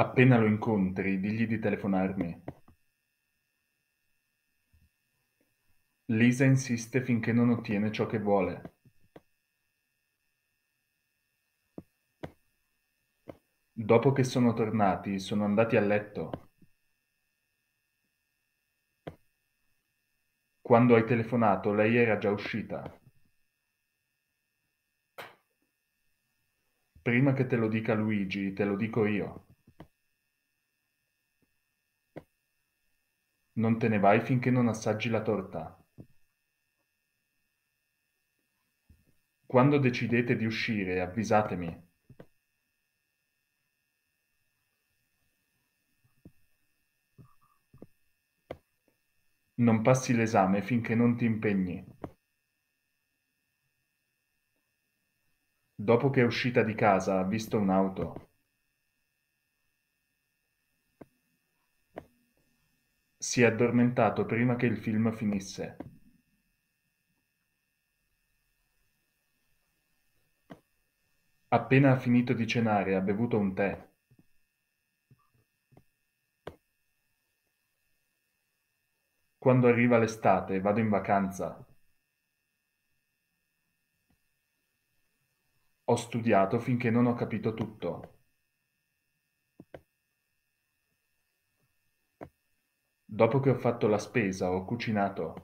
Appena lo incontri, digli di telefonarmi. Lisa insiste finché non ottiene ciò che vuole. Dopo che sono tornati, sono andati a letto. Quando hai telefonato, lei era già uscita. Prima che te lo dica Luigi, te lo dico io. Non te ne vai finché non assaggi la torta. Quando decidete di uscire, avvisatemi. Non passi l'esame finché non ti impegni. Dopo che è uscita di casa ha visto un'auto. Si è addormentato prima che il film finisse. Appena ha finito di cenare ha bevuto un tè. Quando arriva l'estate vado in vacanza. Ho studiato finché non ho capito tutto. Dopo che ho fatto la spesa ho cucinato.